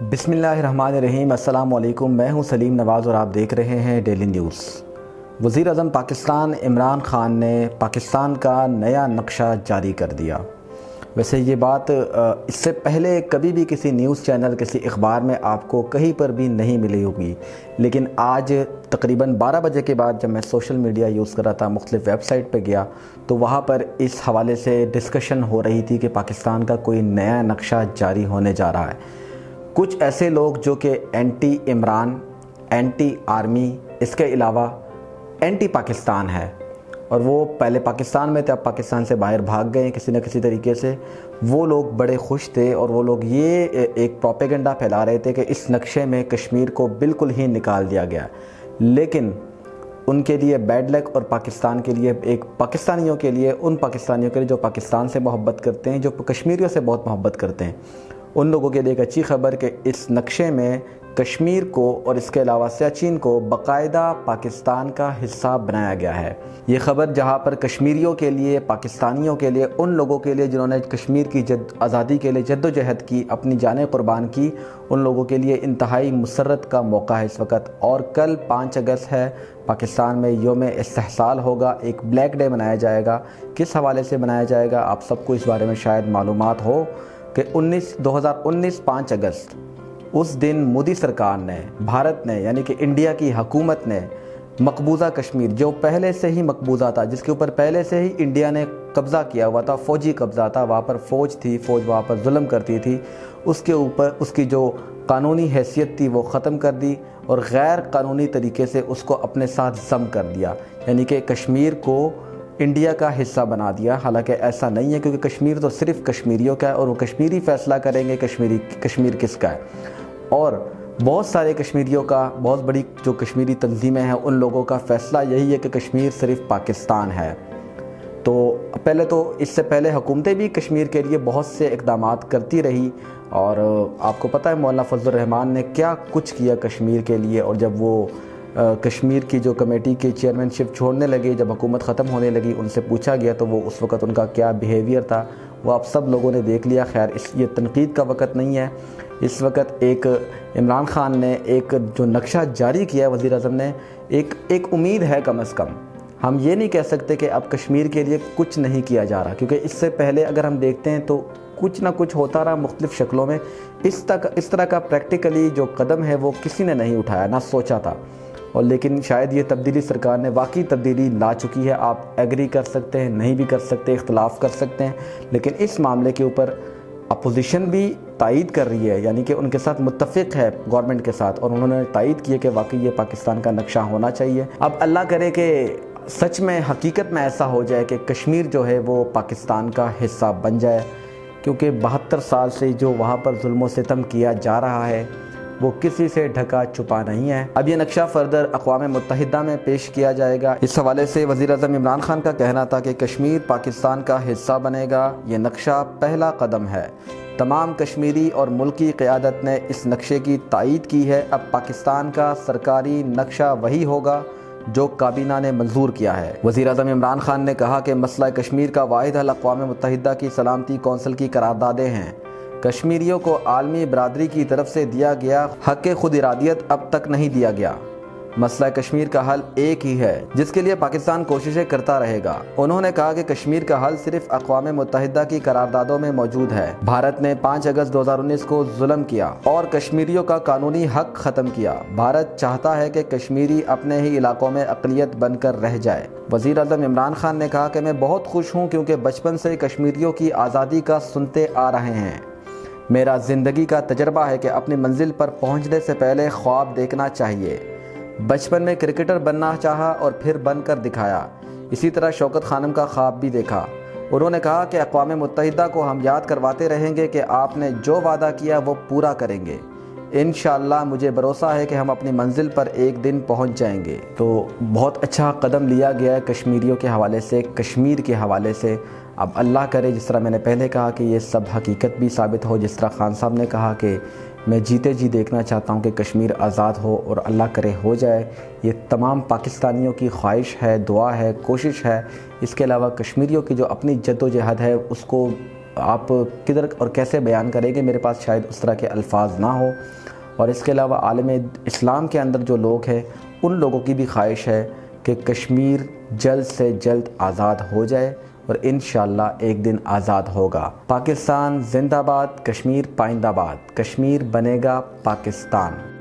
بسم اللہ الرحمن الرحیم، السلام علیکم۔ میں ہوں سلیم نواز اور آپ دیکھ رہے ہیں ڈیلی نیوز۔ وزیر اعظم پاکستان عمران خان نے پاکستان کا نیا نقشہ جاری کر دیا۔ ویسے یہ بات اس سے پہلے کبھی بھی کسی نیوز چینل، کسی اخبار میں آپ کو کہیں پر بھی نہیں ملی ہوگی۔ لیکن آج تقریباً بارہ بجے کے بعد جب میں سوشل میڈیا یوز کر رہا تھا، مختلف ویب سائٹ پہ گیا، تو وہاں پر اس حوالے سے ڈسکشن ہو رہی تھی کہ پاکستان کا کوئی نیا نقشہ جاری ہونے جا رہا ہے۔ کچھ ایسے لوگ جو کہ اینٹی عمران اینٹی آرمی اس کے علاوہ اینٹی پاکستان ہے۔ اور وہ پہلے پاکستان میں تھے، اب پاکستان سے باہر بھاگ گئے ہیں کسی نہ کسی طریقے سے۔ وہ لوگ بڑے خوش تھے اور وہ لوگ یہ ایک پروپیگنڈا پھیلا رہے تھے کہ اس نقشے میں کشمیر کو بالکل ہی نکال دیا گیا۔ لیکن ان کے لیے بیڈ لک اور پاکستان کے لیے، ایک پاکستانیوں کے لیے، ان پاکستانیوں کے لیے جو پاکستان سے محبت کرتے ہیں، جو کشمیریوں سے بہت محبت کرتے ہیں۔ ان لوگوں کے لیے ایک اچھی خبر کہ اس نقشے میں کشمیر کو اور اس کے علاوہ سیاچین کو باقاعدہ پاکستان کا حصہ بنایا گیا ہے۔ یہ خبر جہاں پر کشمیریوں کے لیے، پاکستانیوں کے لیے، ان لوگوں کے لیے جنہوں نے کشمیر کی جد، آزادی کے لیے جد و جہد کی، اپنی جانیں قربان کی، ان لوگوں کے لیے انتہائی مسرت کا موقع ہے۔ اس وقت اور کل پانچ اگست ہے، پاکستان میں یوم استحصال ہوگا، ایک بلیک ڈے منایا جائے گا۔ کس حوالے سے منایا جائے گا؟ آپ سب کو اس بارے میں شاید معلومات ہو۔ کہ انیس دو ہزار انیس پانچ اگست اس دن مودی سرکار نے، بھارت نے یعنی کہ انڈیا کی حکومت نے مقبوضہ کشمیر، جو پہلے سے ہی مقبوضہ تھا، جس کے اوپر پہلے سے ہی انڈیا نے قبضہ کیا ہوا تھا، فوجی قبضہ تھا، وہاں پر فوج تھی، فوج وہاں پر ظلم کرتی تھی، اس کے اوپر، اس کی جو قانونی حیثیت تھی وہ ختم کر دی اور غیر قانونی طریقے سے اس کو اپنے ساتھ ضم کر دیا۔ یعنی کہ کشمیر کو انڈیا کا حصہ بنا دیا۔ حالانکہ ایسا نہیں ہے کیونکہ کشمیر تو صرف کشمیریوں کا ہے اور وہ کشمیری فیصلہ کریں گے کشمیری، کشمیر کس کا ہے۔ اور بہت سارے کشمیریوں کا، بہت بڑی جو کشمیری تنظیمیں ہیں، ان لوگوں کا فیصلہ یہی ہے کہ کشمیر صرف پاکستان ہے۔ تو پہلے تو اس سے پہلے حکومتیں بھی کشمیر کے لیے بہت سے اقدامات کرتی رہی۔ اور آپ کو پتہ ہے مولانا فضل الرحمان نے کیا کچھ کیا کشمیر کے لیے، اور جب وہ کشمیر کی جو کمیٹی کی چیئرمین شپ چھوڑنے لگے جب حکومت ختم ہونے لگی، ان سے پوچھا گیا تو وہ اس وقت ان کا کیا بیہیویئر تھا۔ وہ آپ سب لوگوں نے دیکھ لیا، خیر، اس، یہ تنقید کا وقت نہیں ہے۔ اس وقت ایک عمران خان نے ایک جو نقشہ جاری کیا وزیر اعظم نے، ایک ایک امید ہے کم از کم۔ ہم یہ نہیں کہہ سکتے کہ اب کشمیر کے لیے کچھ نہیں کیا جا رہا، کیونکہ اس سے پہلے اگر ہم دیکھتے ہیں تو کچھ نہ کچھ ہوتا رہا مختلف شکلوں میں۔ اس تک، اس طرح کا پریکٹیکلی جو قدم ہے وہ کسی نے نہیں اٹھایا، نہ سوچا تھا۔ اور لیکن شاید یہ تبدیلی سرکار نے واقعی تبدیلی لا چکی ہے۔ آپ ایگری کر سکتے ہیں، نہیں بھی کر سکتے، اختلاف کر سکتے ہیں، لیکن اس معاملے کے اوپر اپوزیشن بھی تائید کر رہی ہے یعنی کہ ان کے ساتھ متفق ہے گورنمنٹ کے ساتھ، اور انہوں نے تائید کیا کہ واقعی یہ پاکستان کا نقشہ ہونا چاہیے۔ اب اللہ کرے کہ سچ میں، حقیقت میں ایسا ہو جائے کہ کشمیر جو ہے وہ پاکستان کا حصہ بن جائے، کیونکہ بہتر سال سے جو وہاں پر ظلم و ستم کیا جا رہا ہے وہ کسی سے ڈھکا چھپا نہیں ہے۔ اب یہ نقشہ فردر اقوام متحدہ میں پیش کیا جائے گا۔ اس حوالے سے وزیر اعظم عمران خان کا کہنا تھا کہ کشمیر پاکستان کا حصہ بنے گا۔ یہ نقشہ پہلا قدم ہے۔ تمام کشمیری اور ملکی قیادت نے اس نقشے کی تائید کی ہے۔ اب پاکستان کا سرکاری نقشہ وہی ہوگا جو کابینہ نے منظور کیا ہے۔ وزیر اعظم عمران خان نے کہا کہ مسئلہ کشمیر کا واحد حل اقوام متحدہ کی سلامتی کونسل کی قراردادیں ہیں۔ کشمیریوں کو عالمی برادری کی طرف سے دیا گیا حق خود ارادیت اب تک نہیں دیا گیا۔ مسئلہ کشمیر کا حل ایک ہی ہے، جس کے لیے پاکستان کوششیں کرتا رہے گا۔ انہوں نے کہا کہ کشمیر کا حل صرف اقوام متحدہ کی قراردادوں میں موجود ہے۔ بھارت نے پانچ اگست دو ہزار انیس کو ظلم کیا اور کشمیریوں کا قانونی حق ختم کیا۔ بھارت چاہتا ہے کہ کشمیری اپنے ہی علاقوں میں اقلیت بن کر رہ جائے۔ وزیر اعظم عمران خان نے کہا کہ میں بہت خوش ہوں کیونکہ بچپن سے کشمیریوں کی آزادی کا سنتے آ رہے ہیں۔ میرا زندگی کا تجربہ ہے کہ اپنی منزل پر پہنچنے سے پہلے خواب دیکھنا چاہیے۔ بچپن میں کرکٹر بننا چاہا اور پھر بن کر دکھایا۔ اسی طرح شوکت خانم کا خواب بھی دیکھا۔ انہوں نے کہا کہ اقوام متحدہ کو ہم یاد کرواتے رہیں گے کہ آپ نے جو وعدہ کیا وہ پورا کریں گے۔ انشاءاللہ مجھے بھروسہ ہے کہ ہم اپنی منزل پر ایک دن پہنچ جائیں گے۔ تو بہت اچھا قدم لیا گیا ہے کشمیریوں کے حوالے سے، کشمیر کے حوالے سے۔ اب اللہ کرے، جس طرح میں نے پہلے کہا کہ یہ سب حقیقت بھی ثابت ہو، جس طرح خان صاحب نے کہا کہ میں جیتے جی دیکھنا چاہتا ہوں کہ کشمیر آزاد ہو اور اللہ کرے ہو جائے۔ یہ تمام پاکستانیوں کی خواہش ہے، دعا ہے، کوشش ہے۔ اس کے علاوہ کشمیریوں کی جو اپنی جد و جہد ہے، اس کو آپ کدھر اور کیسے بیان کریں کہ میرے پاس شاید اس طرح کے الفاظ نہ ہوں اور اس کے علاوہ عالم اسلام کے اندر جو لوگ ہیں، ان لوگوں کی بھی خواہش ہے کہ کشمیر جلد سے جلد آزاد ہو جائے اور انشاءاللہ ایک دن آزاد ہوگا۔ پاکستان زندہ باد، کشمیر پائندہ باد، کشمیر بنے گا پاکستان۔